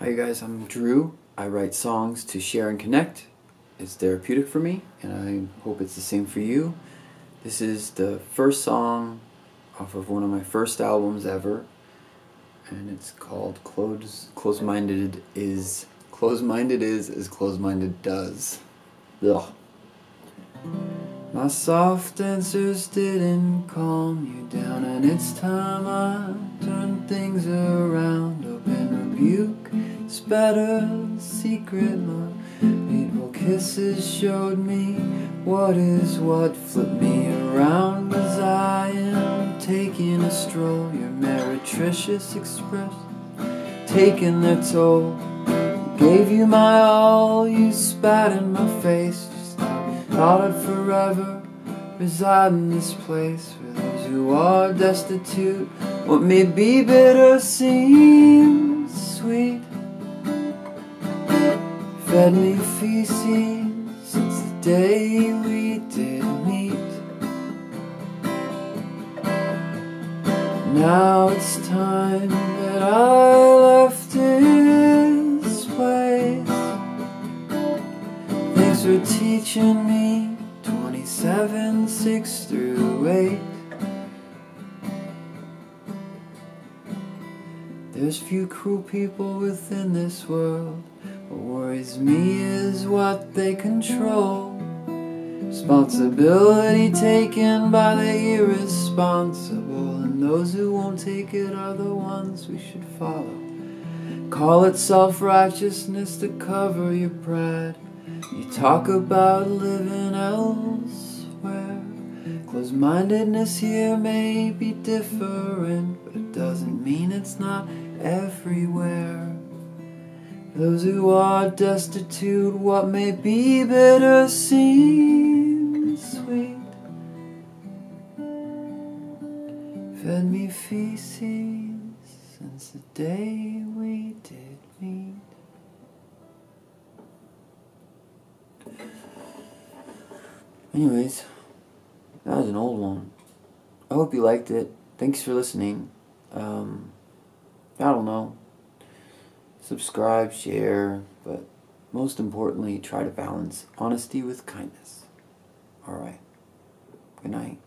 Hi, you guys. I'm Drew. I write songs to share and connect. It's therapeutic for me, and I hope it's the same for you. This is the first song off of one of my first albums ever, and it's called "Close Close Minded Is Close Minded Is as Close Minded Does." Ugh. My soft answers didn't calm you down, and it's time I turn things around. Open rebuke, it's better secret. My beautiful kisses showed me what is what. Flip me around as I am taking a stroll. Your meretricious express taking their toll. Gave you my all, you spat in my face. Thought I'd forever reside in this place for those who are destitute. What may be bitter seems sweet. Fed me feces since the day we did meet. Now it's time that I left this place. Thanks for teaching me 27, 6 through 8. There's few cruel people within this world. What worries me is what they control. Responsibility taken by the irresponsible, and those who won't take it are the ones we should follow. Call it self righteousness to cover your pride. You talk about living elsewhere. Close mindedness here may be different, but it doesn't mean it's not everywhere. Those who are destitute, what may be bitter seems sweet. Fed me feces since the day we did meet. Anyways, that was an old one. I hope you liked it. Thanks for listening. Um, I don't know. Subscribe, share, but most importantly, try to balance honesty with kindness. Alright. Good night.